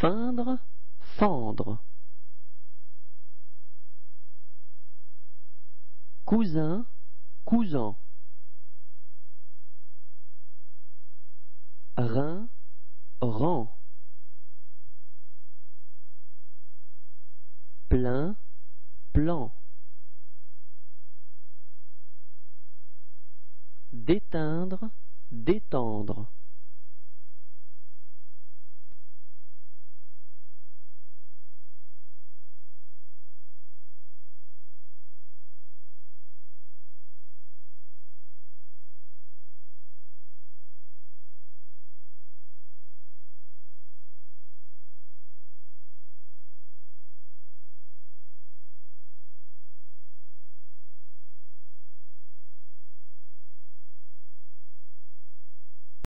Feindre, fendre. Cousin, cousin. Rein, rang. Plein, plan. Déteindre, détendre.